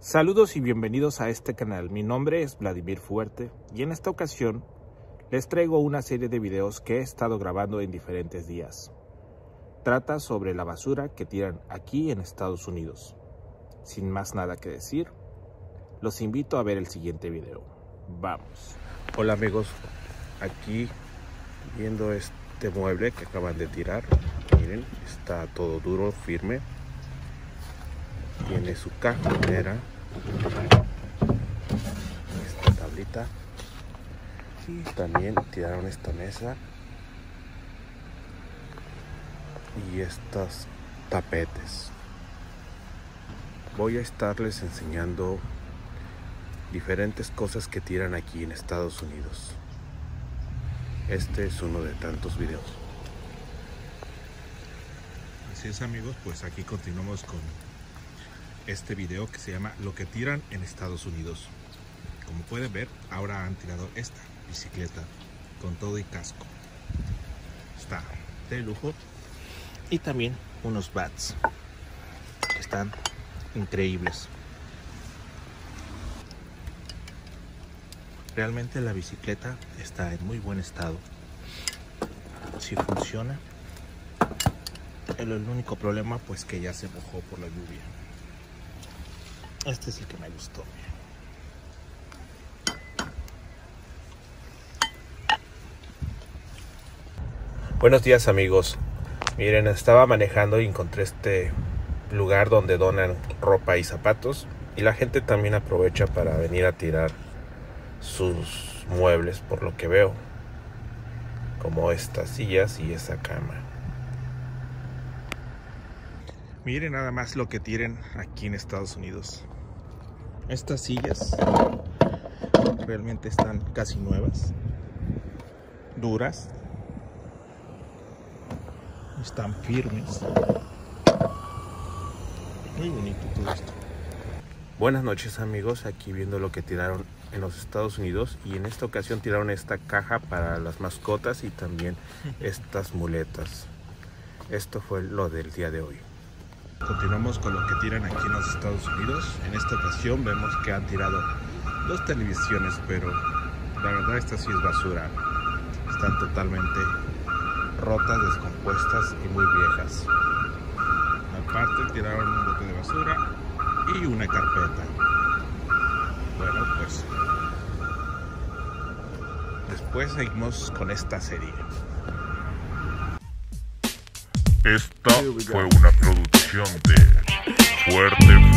Saludos y bienvenidos a este canal. Mi nombre es Vladimir Fuerte y en esta ocasión les traigo una serie de videos que he estado grabando en diferentes días. Trata sobre la basura que tiran aquí en Estados Unidos. Sin más nada que decir, los invito a ver el siguiente video. Vamos. Hola amigos, aquí viendo este mueble que acaban de tirar. Miren, está todo duro, firme tiene su cajonera esta tablita. Y también tiraron esta mesa. Y estos tapetes. Voy a estarles enseñando diferentes cosas que tiran aquí en Estados Unidos. Este es uno de tantos videos. Así es amigos pues aquí continuamos con este video que se llama Lo que tiran en Estados Unidos. Como pueden ver, ahora han tirado esta bicicleta con todo y casco. Está de lujo. Y también unos bats. Están increíbles. Realmente la bicicleta está en muy buen estado. Si funciona. El único problema pues que ya se mojó por la lluvia. Este es el que me gustó. Buenos días amigos. Miren, estaba manejando y encontré este lugar donde donan ropa y zapatos. Y la gente también aprovecha para venir a tirar sus muebles, por lo que veo. Como estas sillas y esa cama. Miren nada más lo que tienen aquí en Estados Unidos. Estas sillas realmente están casi nuevas, duras, están firmes. Muy bonito todo esto. Buenas noches amigos, aquí viendo lo que tiraron en los Estados Unidos y en esta ocasión tiraron esta caja para las mascotas y también estas muletas. Esto fue lo del día de hoy. Continuamos con lo que tiran aquí en los Estados Unidos. En esta ocasión vemos que han tirado dos televisiones, pero la verdad esta sí es basura. Están totalmente rotas, descompuestas y muy viejas. Aparte tiraron un bote de basura y una carpeta. Bueno, pues después seguimos con esta serie. Esta fue una producción de Fuerte.